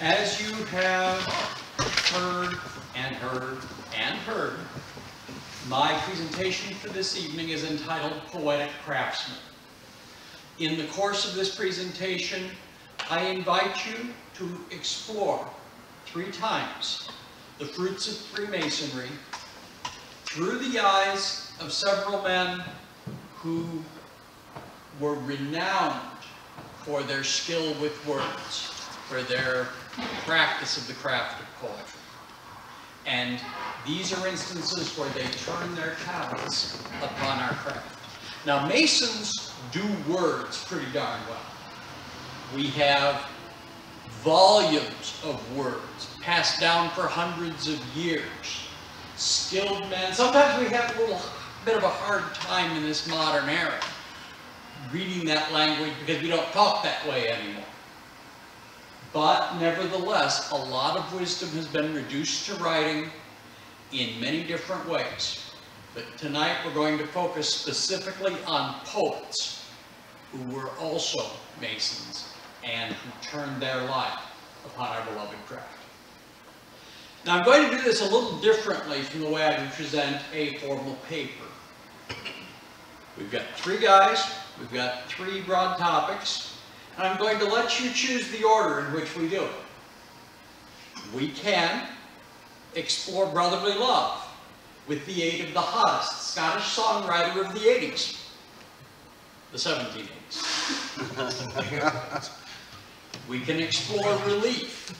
As you have heard and heard and heard, my presentation for this evening is entitled Poetic Craftsman. In the course of this presentation, I invite you to explore three times the fruits of Freemasonry through the eyes of several men who were renowned for their skill with words, for their practice of the craft of poetry. And these are instances where they turn their talents upon our craft. Now, Masons do words pretty darn well. We have volumes of words passed down for hundreds of years. Skilled men. Sometimes we have a little bit of a hard time in this modern era reading that language because we don't talk that way anymore. But nevertheless, a lot of wisdom has been reduced to writing in many different ways. But tonight we're going to focus specifically on poets who were also Masons and who turned their life upon our beloved craft. Now I'm going to do this a little differently from the way I would present a formal paper. We've got three guys, we've got three broad topics, and I'm going to let you choose the order in which we do it. We can explore brotherly love with the aid of the hottest Scottish songwriter of the 80s, the 1780s. we can explore relief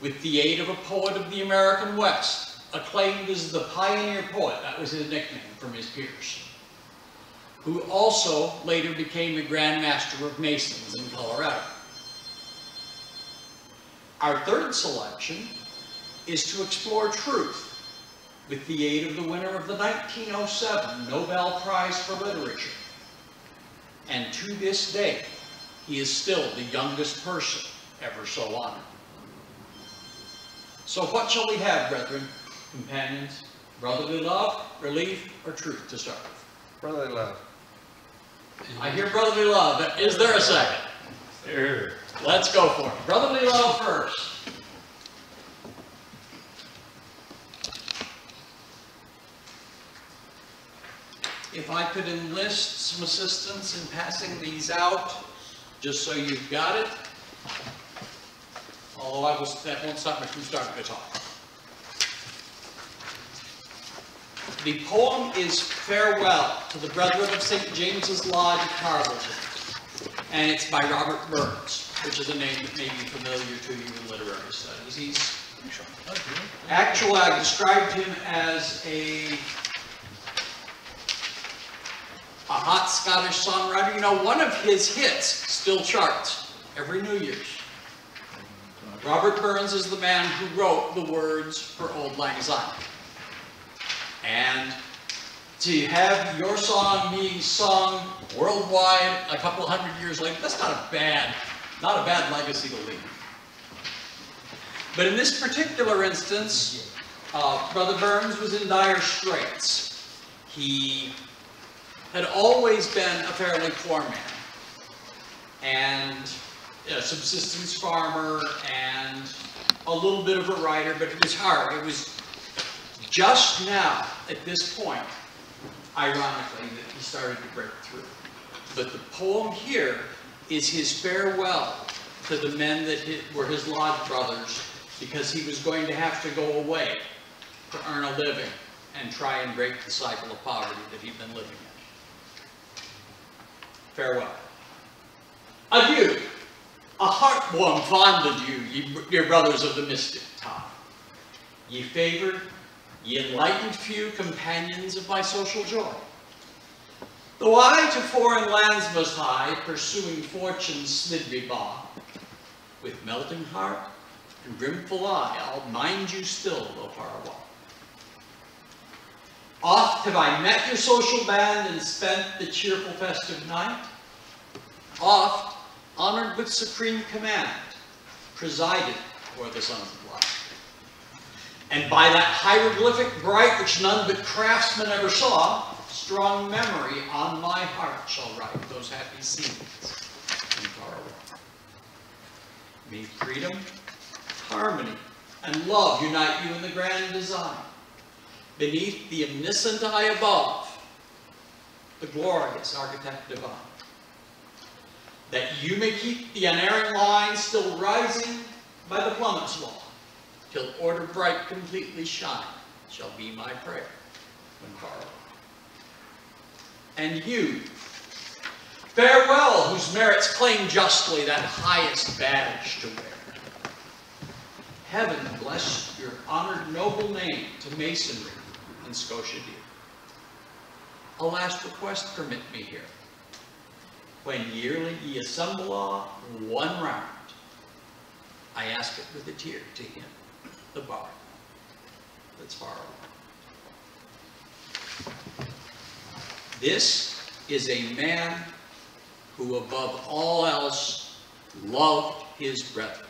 with the aid of a poet of the American West, acclaimed as the pioneer poet, that was his nickname from his peers, who also later became the Grand Master of Masons in Colorado. Our third selection is to explore truth with the aid of the winner of the 1907 Nobel Prize for Literature. And to this day, he is still the youngest person ever so honored. So what shall we have, brethren, companions? Brotherly love, relief, or truth to start with? Brotherly love. I hear brotherly love. Is there a second? Here. Let's go for it. Brotherly love first. If I could enlist some assistance in passing these out, just so you've got it. Although I was, that won't stop me from starting to talk. The poem is Farewell to the Brethren of St. James's Lodge, Tarbolton. And it's by Robert Burns, which is a name that may be familiar to you in literary studies. He's, actually, I described him as a a hot Scottish songwriter. You know, one of his hits still charts every New Year's. Robert Burns is the man who wrote the words for Auld Lang Syne. And to have your song being sung worldwide a couple hundred years later, that's not a bad, not a bad legacy to leave. But in this particular instance, uh, Brother Burns was in dire straits. He had always been a fairly poor man. And a subsistence farmer and a little bit of a writer, but it was hard. It was just now, at this point, ironically, that he started to break through. But the poem here is his farewell to the men that were his lodge brothers because he was going to have to go away to earn a living and try and break the cycle of poverty that he'd been living in. Farewell. Adieu. A heart warm fond you, ye, dear brothers of the mystic time. Ye favored, ye enlightened few companions of my social joy. Though I to foreign lands must hie, pursuing fortune's slidry bar, with melting heart and brimful eye, I'll mind you still, though far away. Oft have I met your social band and spent the cheerful festive night. Oft, honored with supreme command, presided o'er the light. And by that hieroglyphic bright which none but craftsmen ever saw, strong memory on my heart shall write those happy scenes. May freedom, harmony, and love unite you in the grand design. Beneath the omniscient eye above, the glorious architect divine. That you may keep the unerring line still rising by the plummet's law, till order bright completely shine, shall be my prayer when. And you, farewell, whose merits claim justly that highest badge to wear. Heaven bless your honored noble name to masonry in Scotia dear. A last request permit me here. When yearly ye assemble all one round, I ask it with a tear to him, the bar that's away. This is a man who above all else loved his brethren.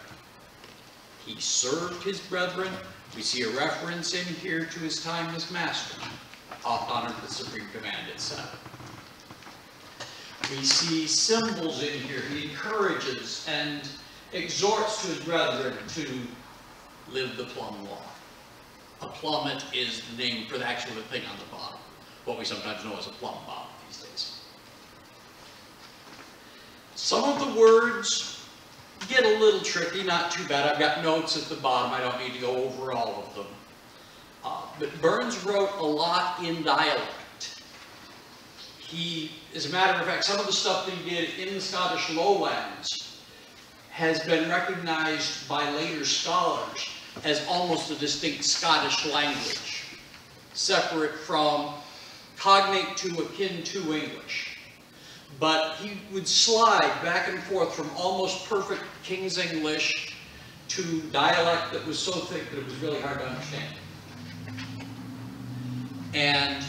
He served his brethren. We see a reference in here to his time as master, honored the supreme command itself. We see symbols in here. He encourages and exhorts to his brethren to live the plumb law. A plummet is the name for the actual thing on the bottom, what we sometimes know as a plumb bob these days. Some of the words get a little tricky, not too bad. I've got notes at the bottom. I don't need to go over all of them. Uh, but Burns wrote a lot in dialect. He, as a matter of fact, some of the stuff that he did in the Scottish lowlands has been recognized by later scholars as almost a distinct Scottish language, separate from, cognate to, akin to English. But he would slide back and forth from almost perfect King's English to dialect that was so thick that it was really hard to understand. And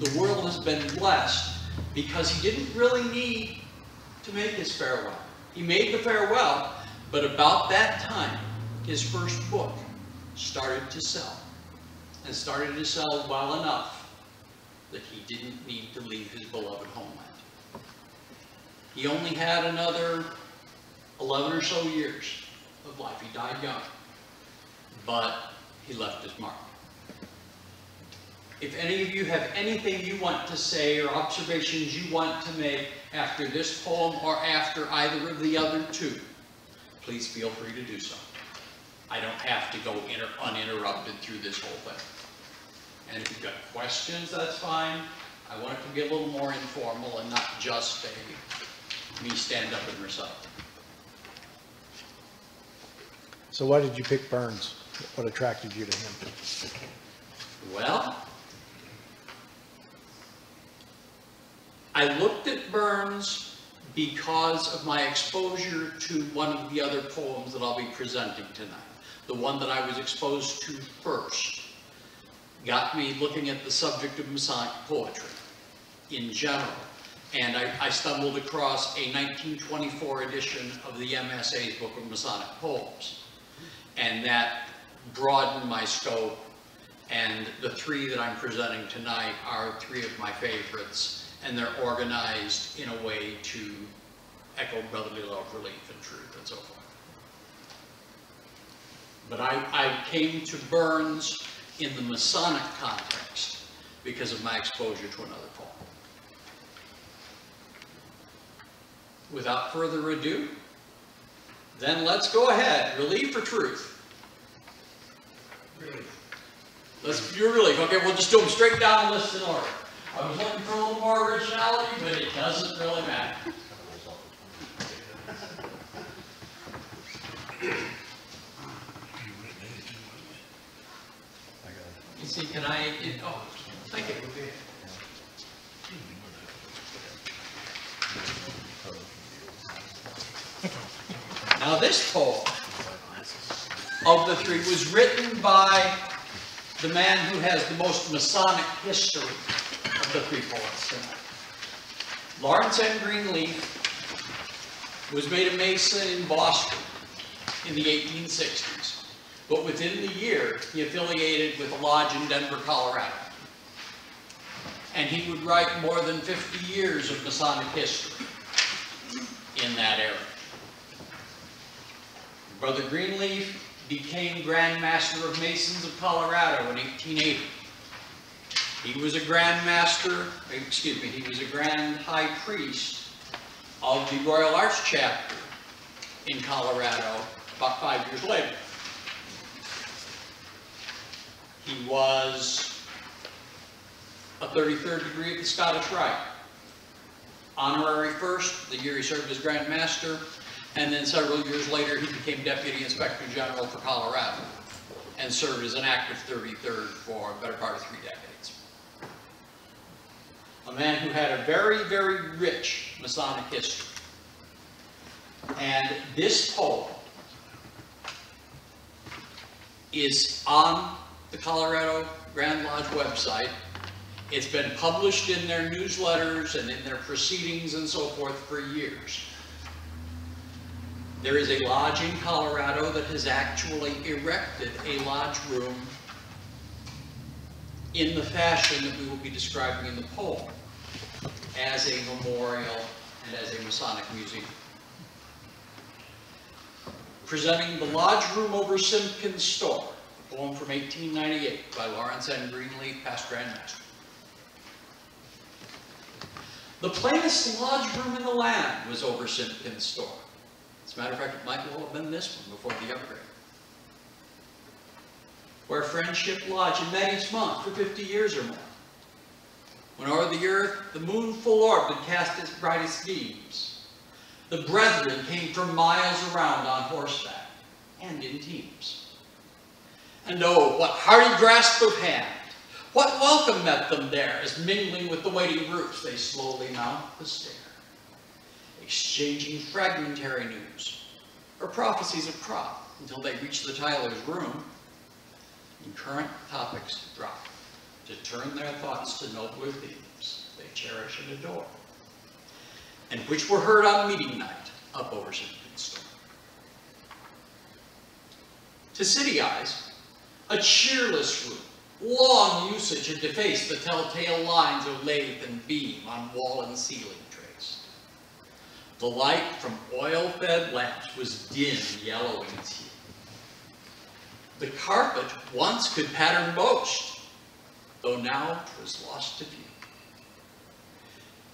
the world has been blessed because he didn't really need to make his farewell. He made the farewell, but about that time, his first book started to sell. And started to sell well enough that he didn't need to leave his beloved homeland. He only had another 11 or so years of life. He died young, but he left his mark. If any of you have anything you want to say or observations you want to make after this poem or after either of the other two, please feel free to do so. I don't have to go uninterrupted through this whole thing. And if you've got questions, that's fine. I want it to be a little more informal and not just a me stand up and recite. So why did you pick Burns? What attracted you to him? Well, I looked at Burns because of my exposure to one of the other poems that I'll be presenting tonight. The one that I was exposed to first got me looking at the subject of Masonic poetry in general. And I, I stumbled across a 1924 edition of the MSA's Book of Masonic Poems. And that broadened my scope and the three that I'm presenting tonight are three of my favorites, and they're organized in a way to echo brotherly love, relief, and truth, and so forth. But I, I came to Burns in the Masonic context because of my exposure to another poem. Without further ado, then let's go ahead. Relief or truth? Let's do relief. Okay, we'll just do them straight down the list in order. I was looking for a little more originality, but it doesn't really matter. see, can I, oh, thank you. Now, this poem of the three was written by the man who has the most Masonic history of the three poets. Lawrence N. Greenleaf was made a Mason in Boston in the 1860s, but within the year, he affiliated with a lodge in Denver, Colorado. And he would write more than 50 years of Masonic history in that era. Brother Greenleaf became Grand Master of Masons of Colorado in 1880. He was a Grand Master, excuse me, he was a Grand High Priest of the Royal Arch Chapter in Colorado about five years later. He was a 33rd degree of the Scottish Rite. Honorary first, the year he served as Grand Master, and then several years later, he became Deputy Inspector General for Colorado and served as an active 33rd for the better part of three decades. A man who had a very, very rich Masonic history. And this poem is on the Colorado Grand Lodge website. It's been published in their newsletters and in their proceedings and so forth for years. There is a lodge in Colorado that has actually erected a lodge room in the fashion that we will be describing in the poem as a memorial and as a Masonic museum. Presenting the Lodge Room over Simpkins Store, poem from 1898 by Lawrence N. Greenleaf, past Grand Master. The plainest lodge room in the land was over Simpkins Store. As a matter of fact, it might well have been this one before the upgrade. Where Friendship Lodge and Maggie's Monk for 50 years or more. When o'er the earth the moon full orb had cast its brightest beams, the brethren came from miles around on horseback and in teams. And oh, what hearty grasp of hand, what welcome met them there as mingling with the waiting groups they slowly mount the stair, exchanging fragmentary news or prophecies of crop until they reach the Tyler's room and current topics drop to turn their thoughts to nobler themes they cherish and adore, and which were heard on meeting night up over Simpkins Store. To city eyes, a cheerless room, long usage had defaced the telltale lines of lathe and beam on wall and ceiling traced. The light from oil-fed lamps was dim yellow its hue. The carpet once could pattern boast, though now 'twas lost to view.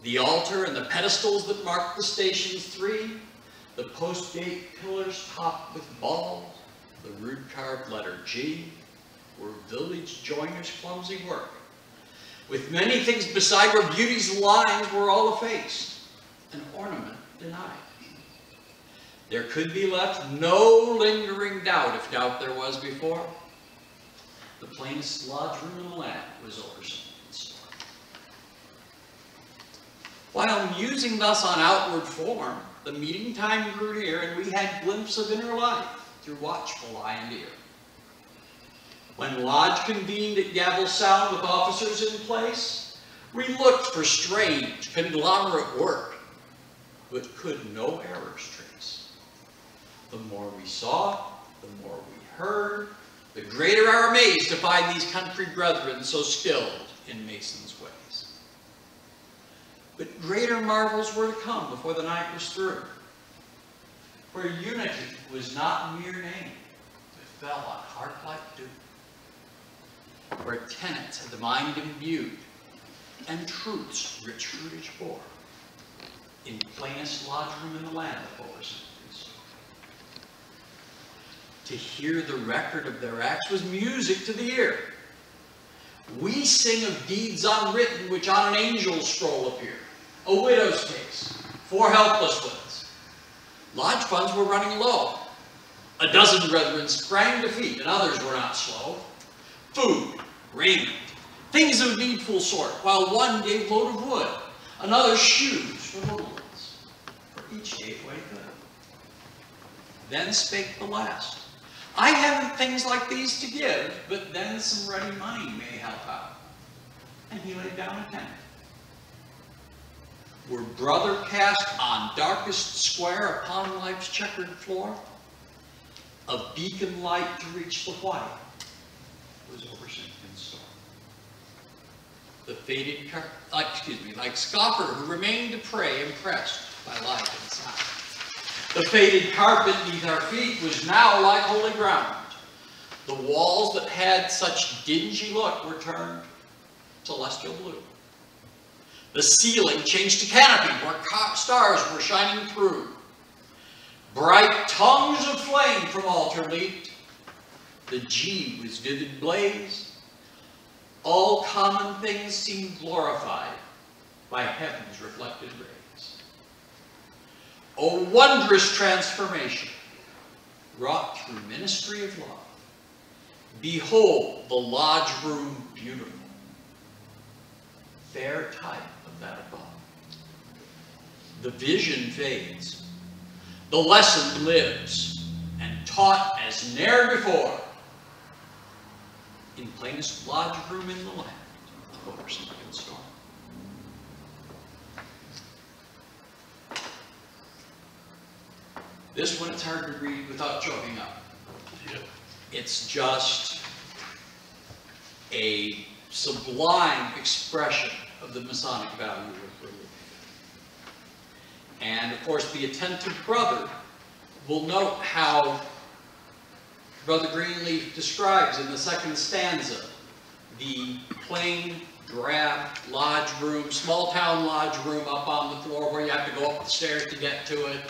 The altar and the pedestals that marked the station's three, the post-gate pillars topped with balls, the rude carved letter G, were village joiners' clumsy work, with many things beside where beauty's lines were all effaced, an ornament denied. There could be left no lingering doubt, if doubt there was before. The plainest lodge room in the land was Store. While musing thus on outward form, the meeting time grew near, and we had glimpse of inner life through watchful eye and ear. When lodge convened at gavel sound with officers in place, we looked for strange, conglomerate work, but could no errors trace. The more we saw, the more we heard, the greater our amaze to find these country brethren so skilled in masons' ways. But greater marvels were to come before the night was through, where unity was not mere name, but fell on heart like dew where tenets had the mind imbued, and truths rich fruitage bore, in plainest lodge room in the land of Overseas. To hear the record of their acts was music to the ear. We sing of deeds unwritten which on an angel's scroll appear. A widow's case, four helpless ones. Lodge funds were running low. A dozen brethren sprang to feet, and others were not slow food, raiment, things of needful sort, while one gave load of wood, another shoes for ones, for each gave he could. Then spake the last, I haven't things like these to give, but then some ready money may help out. And he laid down a tenth. Were brother cast on darkest square upon life's checkered floor? A beacon light to reach the white was over Simpkins Store. The faded, excuse me, like scoffer who remained to pray, impressed by light and sound. The faded carpet beneath our feet was now like holy ground. The walls that had such dingy look were turned celestial blue. The ceiling changed to canopy where stars were shining through. Bright tongues of flame from altar leaped. The G was vivid blaze. All common things seemed glorified by heaven's reflected rays. O wondrous transformation wrought through ministry of love. Behold the lodge room beautiful, fair type of that above. The vision fades, the lesson lives, and taught as ne'er before, in plainest lodge room in the land, over Simpkins Store. This one, it's hard to read without choking up. Yeah. It's just a sublime expression of the Masonic value of relief. And of course, the attentive brother will note how Brother Greenleaf describes in the second stanza the plain, drab lodge room, small town lodge room up on the floor where you have to go up the stairs to get to it,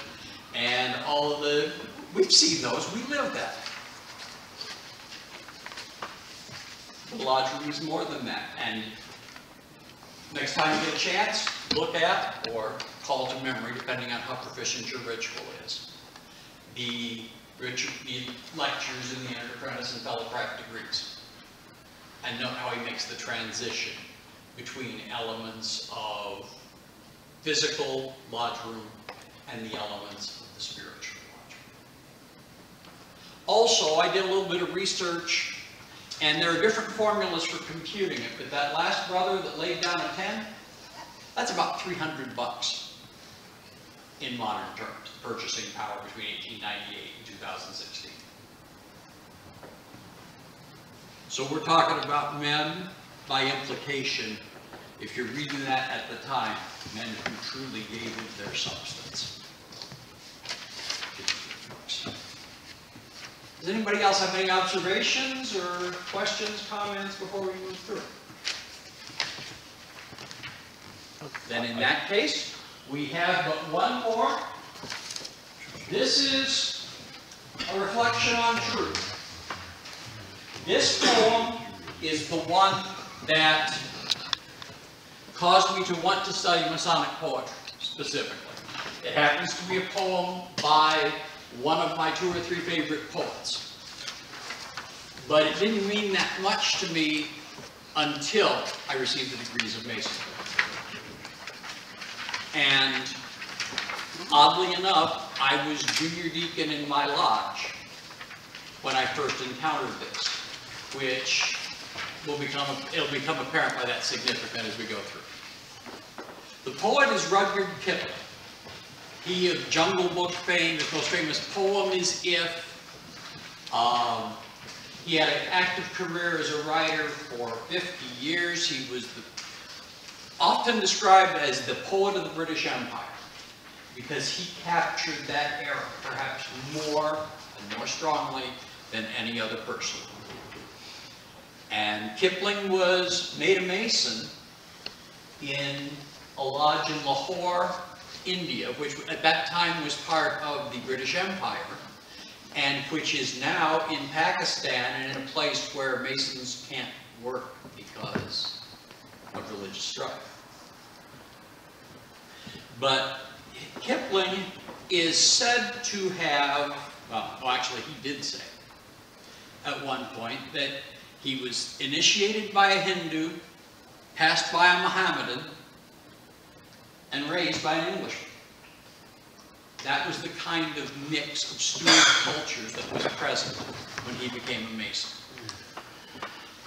and all of the, we've seen those, we live that. The lodge room is more than that, and next time you get a chance, look at or call to memory, depending on how proficient your ritual is, the ritual, the lectures in the Entered Apprentice and Fellowcraft degrees, and note how he makes the transition between elements of physical lodge room and the elements of the spiritual lodge room. Also, I did a little bit of research and there are different formulas for computing it, but that last brother that laid down a 10, that's about 300 bucks in modern terms, purchasing power between 1898 and 2016. So we're talking about men by implication, if you're reading that at the time, men who truly gave of their substance. Does anybody else have any observations or questions, comments before we move through? Then in that case, we have but one more. This is a reflection on truth. This poem is the one that caused me to want to study Masonic poetry, specifically. It happens to be a poem by one of my two or three favorite poets. But it didn't mean that much to me until I received the degrees of Masonry. And oddly enough, I was junior deacon in my lodge when I first encountered this, which will become, it'll become apparent why that's significant as we go through. The poet is Rudyard Kipling. He of Jungle Book fame, his most famous poem is If. Um, he had an active career as a writer for 50 years. He was the, often described as the poet of the British Empire because he captured that era perhaps more and more strongly than any other person. And Kipling was made a Mason in a lodge in Lahore, India, which at that time was part of the British Empire, and which is now in Pakistan and in a place where Masons can't work because of religious strife. But Kipling is said to have, well, oh, actually he did say at one point that he was initiated by a Hindu, passed by a Mohammedan, and raised by an Englishman. That was the kind of mix of student cultures that was present when he became a Mason.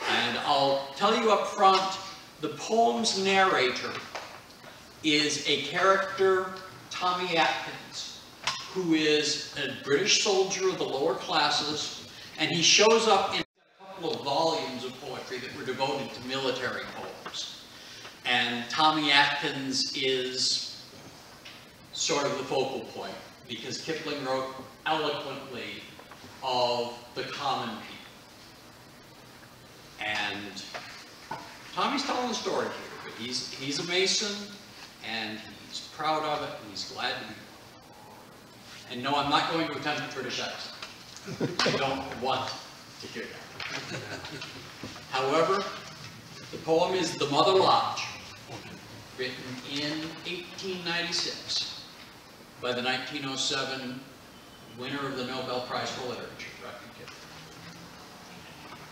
And I'll tell you up front, the poem's narrator is a character, Tommy Atkins, who is a British soldier of the lower classes, and he shows up in a couple of volumes of poetry that were devoted to military poems. And Tommy Atkins is sort of the focal point. because Kipling wrote eloquently of the common people. And Tommy's telling the story here, but he's, he's a Mason, and he's proud of it, and he's glad to be. And no, I'm not going to attempt a British accent. I don't want to hear that. However, the poem is The Mother Lodge, written in 1896 by the 1907 winner of the Nobel Prize for Literature.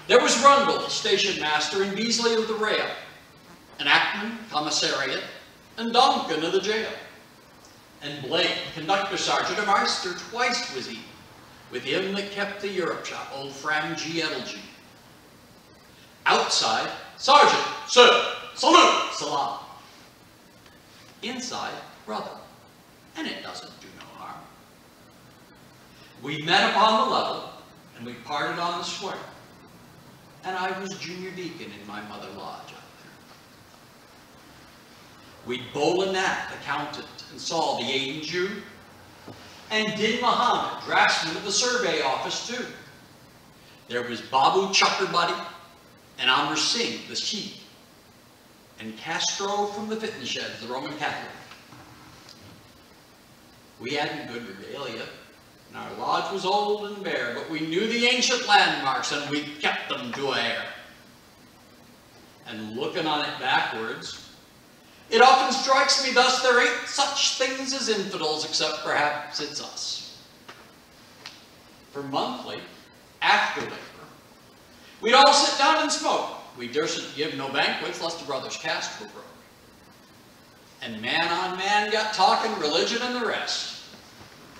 There was Rundle, station master, and Beazeley of the rail, and Ackman, commissariat, and Donkin of the jail. And Blake, conductor sergeant of Oyster, twice was he, with him that kept the Europe shop, old Framjee Eduljee. Outside, sergeant, sir, salute, salam. Inside, brother, and it doesn't do no harm. We met upon the level, and we parted on the square. And I was junior deacon in my mother lodge out there. We'd Bola Nath, accountant, and Saul, the Aden Jew, and Din Muhammad, draftsman of the survey office too. There was Babu Chakrabarti, and Amir Singh, the chief, and Castro from the fitness sheds, the Roman Catholic. We hadn't good regalia, and our lodge was old and bare, but we knew the ancient landmarks and we kept them to a hair. And looking on it backwards, it often strikes me thus there ain't such things as infidels except perhaps it's us. For monthly, after labor, we'd all sit down and smoke. We durstn't give no banquets lest the brothers' caste were broke. And man on man got talking religion and the rest.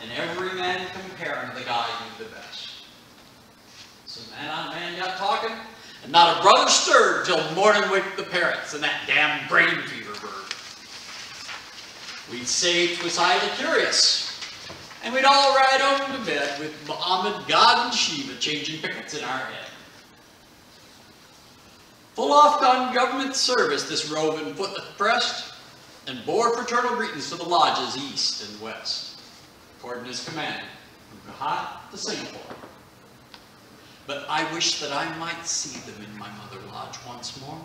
And every man comparing the guy he knew the best. So man on man got talking, and not a brother stirred till morning waked the parrots and that damn brain fever bird. We'd say 'twas highly curious, and we'd all ride home to bed with Muhammad, God, and Shiva changing pickets in our head. Full oft on government service this roving foot pressed, and bore fraternal greetings to the lodges east and west, according to his command, from Kohat to Singapore. But I wish that I might see them in my mother lodge once more.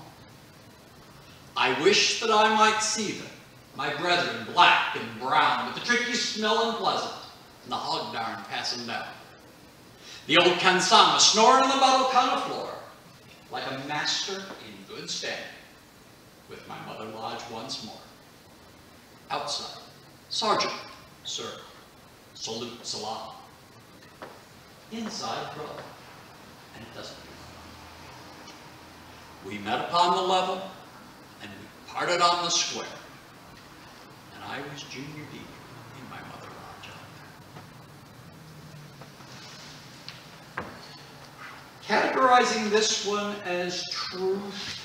I wish that I might see them, my brethren, black and brown, with the tricky smell and pleasant, and the hog darn passing down. The old khansamah snoring on the bottle-khana floor, like a master in good standing, with my mother lodge once more. Outside, sergeant, sir, salute, salam. Inside, brother, and it doesn't do. We met upon the level, and we parted on the square. And I was junior deacon in my mother lodge out there. Categorizing this one as truth.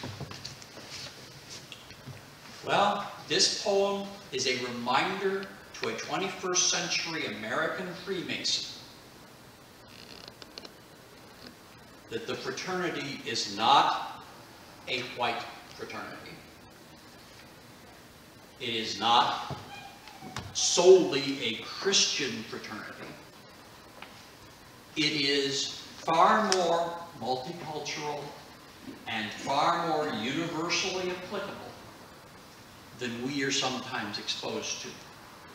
Well, this poem is a reminder to a 21st century American Freemason that the fraternity is not a white fraternity. It is not solely a Christian fraternity. It is far more multicultural and far more universally applicable than we are sometimes exposed to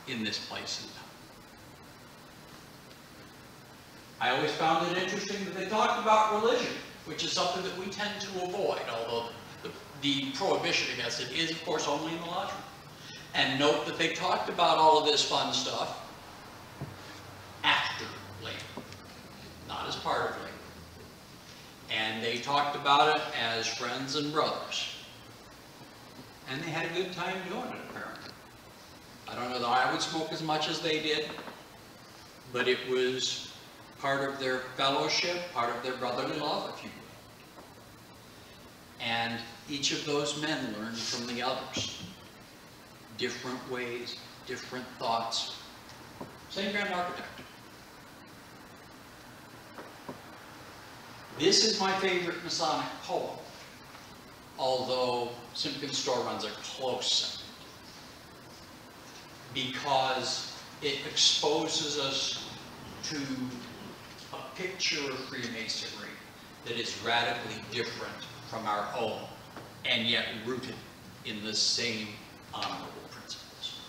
in this place and time. I always found it interesting that they talked about religion, which is something that we tend to avoid, although the, the prohibition against it is, of course, only in the lodge. And note that they talked about all of this fun stuff after labor, not as part of labor. And they talked about it as friends and brothers. And they had a good time doing it, apparently. I don't know that I would smoke as much as they did, but it was part of their fellowship, part of their brotherly love, if you will. And each of those men learned from the others. Different ways, different thoughts. Same grand architect. This is my favorite Masonic poem, although Simpkins Store runs a close second. Because it exposes us to a picture of Freemasonry that is radically different from our own, and yet rooted in the same honorable principles.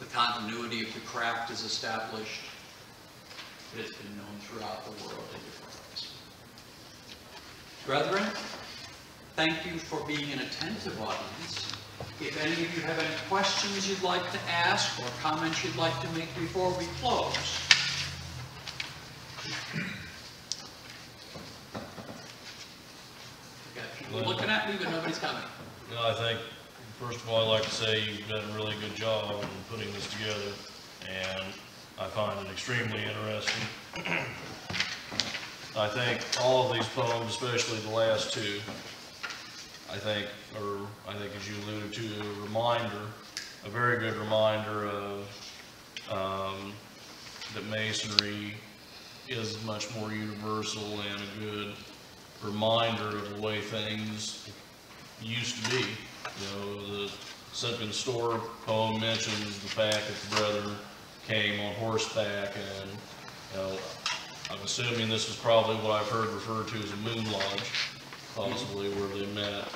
The continuity of the craft is established. It has been known throughout the world in different ways. Brethren, thank you for being an attentive audience. If any of you have any questions you'd like to ask or comments you'd like to make before we close, looking at me, but nobody's coming. No, I think, first of all, I'd like to say you've done a really good job in putting this together, and I find it extremely interesting. I think all of these poems, especially the last two, I think, or I think as you alluded to, a reminder, a very good reminder of, um, that masonry is much more universal and a good reminder of the way things used to be. You know, the Simpkin Store poem mentions the fact that the brethren came on horseback and, you know, I'm assuming this is probably what I've heard referred to as a moon lodge, possibly where they met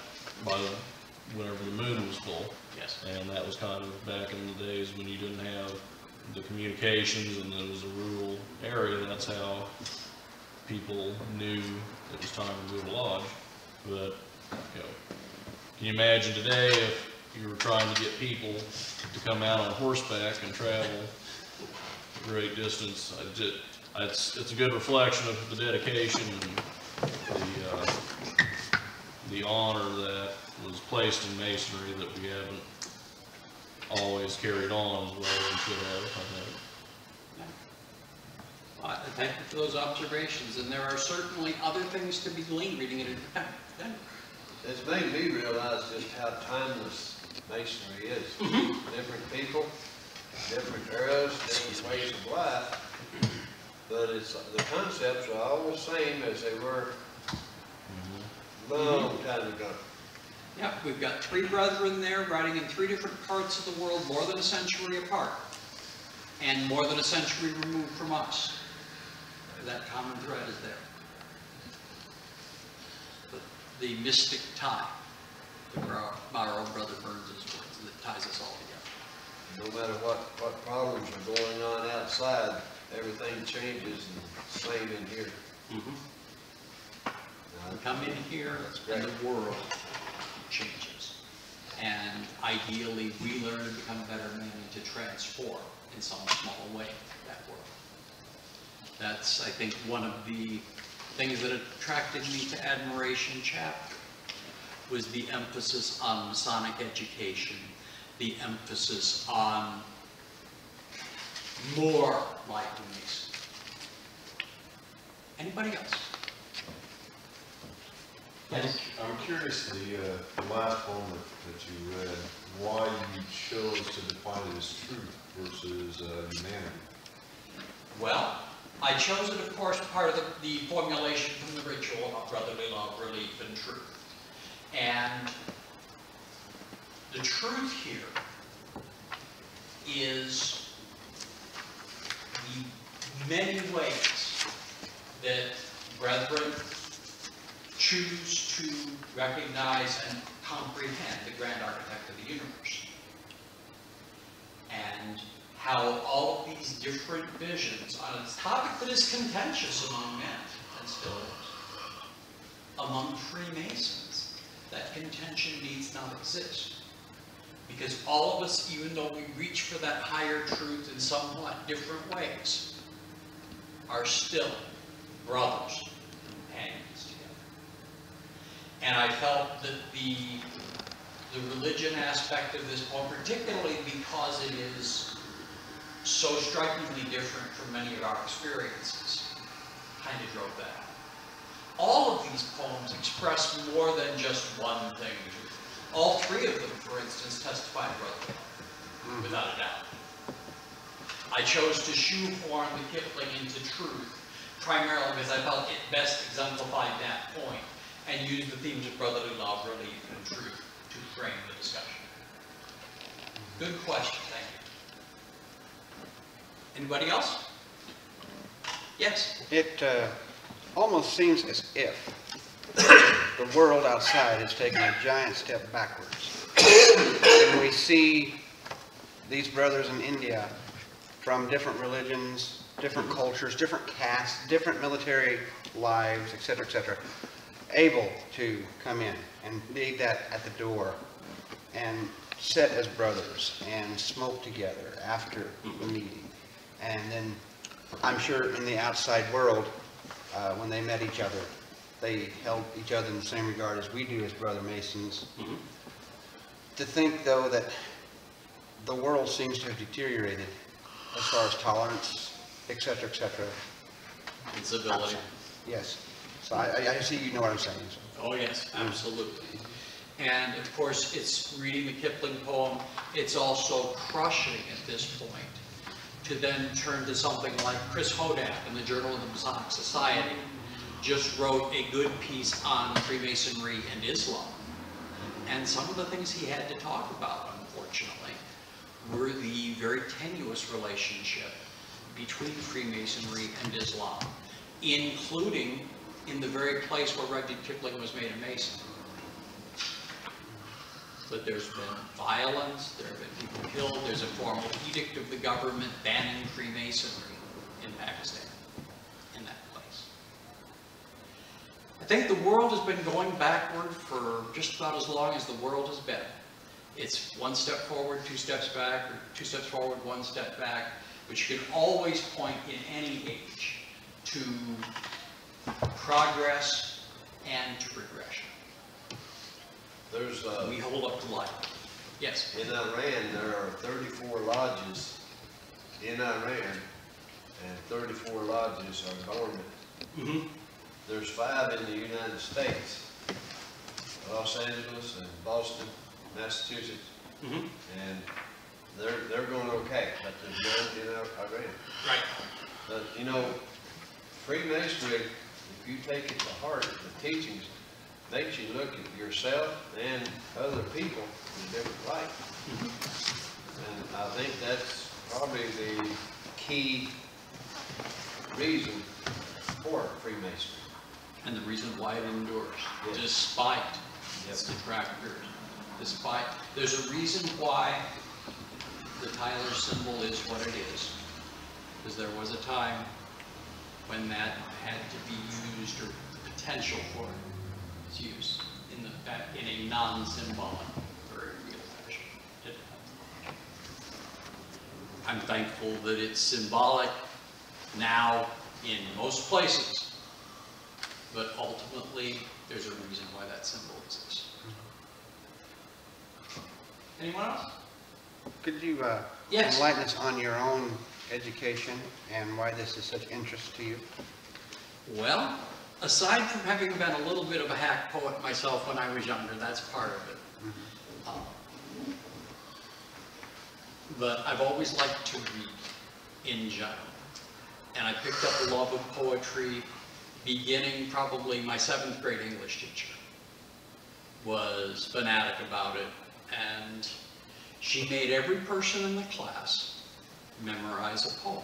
by the, whenever the moon was full. Yes. And that was kind of back in the days when you didn't have the communications and it was a rural area, that's how people knew it was time to move a lodge. But, you know, can you imagine today if you were trying to get people to come out on horseback and travel a great distance? I just, it's, it's a good reflection of the dedication and the, uh, the honor that was placed in masonry that we haven't always carried on as well as we should have, I think. Thank you for those observations, and there are certainly other things to be gleaned reading it in Denver. It's made me realize just how timeless masonry is. Mm-hmm. Different people, different eras, different ways of life. But it's, the concepts are all the same as they were long time ago. Yep, we've got three brethren there writing in three different parts of the world, more than a century apart, and more than a century removed from us. That common thread is there. The- The mystic tie, to borrow borrow Brother Burns' words, that ties us all together. No matter what, what problems are going on outside, everything changes and same in here. Mm-hmm. We come in here and the world changes. And ideally, we learn to become better men and to transform in some small way that world. That's, I think, one of the things that attracted me to Admiration Chapter was the emphasis on Masonic education, the emphasis on more like. Anybody else? I'm I'm curious, the, uh, the last poem that, that you read, why you chose to define it as truth versus uh, humanity? Well, I chose it, of course, part of the, the formulation from the ritual of brotherly love, relief, and truth. And the truth here is the many ways that brethren choose to recognize and comprehend the grand architect of the universe and how all of these different visions on a topic that is contentious among men, and still is, among Freemasons, that contention needs not exist. Because all of us, even though we reach for that higher truth in somewhat different ways, are still brothers. And I felt that the the religion aspect of this poem, particularly because it is so strikingly different from many of our experiences, kind of drove that. All of these poems express more than just one thing. All three of them, for instance, testify to brotherly love, hmm. without a doubt. I chose to shoehorn the Kipling into truth, primarily because I felt it best exemplified that point, and used the themes of brotherly love, relief, and truth to frame the discussion. Good question, thank you. Anybody else? Yes? It uh, almost seems as if the world outside has taken a giant step backwards. And we see these brothers in India from different religions, different cultures, different castes, different military lives, et cetera, et cetera, able to come in and leave that at the door and sit as brothers and smoke together after the meeting. And then, I'm sure in the outside world, uh, when they met each other, they held each other in the same regard as we do as brother Masons. To think, though, that the world seems to have deteriorated as far as tolerance, et cetera, et cetera. And civility. Yes. So I, I- see you know what I'm saying. so. Oh, yes, absolutely. And of course, it's reading the Kipling poem, it's also crushing at this point to then turn to something like Chris Hodapp in the Journal of the Masonic Society just wrote a good piece on Freemasonry and Islam. And some of the things he had to talk about, unfortunately, were the very tenuous relationship between Freemasonry and Islam, including in the very place where Rudyard Kipling was made a Mason. But there's been violence, there have been people killed, there's a formal edict of the government banning Freemasonry in Pakistan, in that place. I think the world has been going backward for just about as long as the world has been. It's one step forward, two steps back, or two steps forward, one step back, but you can always point in any age to progress and to regression. There's, uh, We hold up to light. Yes? in Iran, there are thirty-four lodges in Iran, and thirty-four lodges are dormant. Mm-hmm. There's five in the United States, Los Angeles and Boston, Massachusetts, Mm-hmm. and they're, they're going okay, but there's none in Iran. Right. But, you know, Freemasonry, you take it to heart, the teachings, makes you look at yourself and other people in a different light. And I think that's probably the key reason for Freemasonry. And the reason why it endures, Yes. despite its detractors, despite, there's a reason why the Tyler symbol is what it is. Because there was a time when that had to be used, or the potential for its use in the, in a non-symbolic, very real fashion. I'm thankful that it's symbolic now in most places, but ultimately, there's a reason why that symbol exists. Anyone else? Could you uh, Yes. enlighten us on your own education and why this is such interest to you? Well, aside from having been a little bit of a hack poet myself when I was younger, that's part of it. Um, But I've always liked to read in general. And I picked up a love of poetry beginning probably my seventh grade English teacher was fanatic about it. And she made every person in the class memorize a poem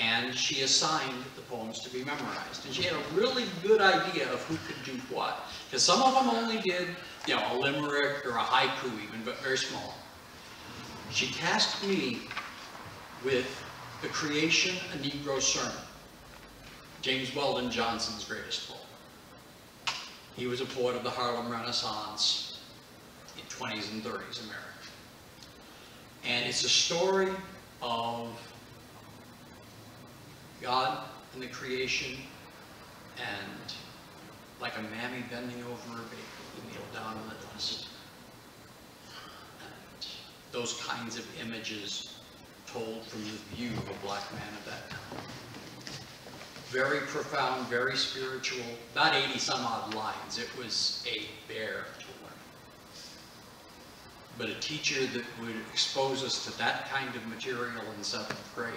and she assigned the poems to be memorized. And she had a really good idea of who could do what. Because some of them only did, you know, a limerick or a haiku even, but very small. She tasked me with the creation, a Negro sermon, James Weldon Johnson's greatest poem. He was a poet of the Harlem Renaissance in 20s and 30s America. And it's a story of God and the creation, and like a mammy bending over her baby, he kneel down in the dust. And those kinds of images told from the view of a black man of that time. Very profound, very spiritual, about 80 some odd lines. It was a bear. But a teacher that would expose us to that kind of material in seventh grade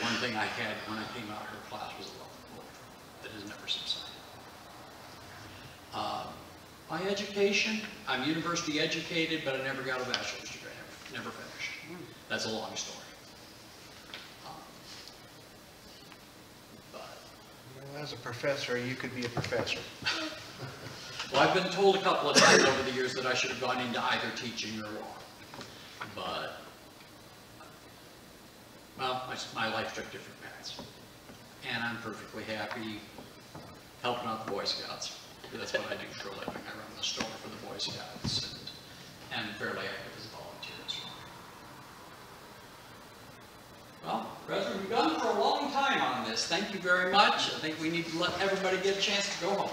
one thing I had when I came out of her class was a love of poetry that has never subsided. Uh, My education, I'm university educated, but I never got a bachelor's degree. I never finished. That's a long story. But, Well, As a professor, you could be a professor. well, I've been told a couple of times over the years that I should have gone into either teaching or law. But, well, my, my life took different paths. And I'm perfectly happy helping out the Boy Scouts. That's what I do for a living. I run the store for the Boy Scouts and, and fairly active as a volunteer as well. Well, President, we've gone for a long time on this. Thank you very much. I think we need to let everybody get a chance to go home.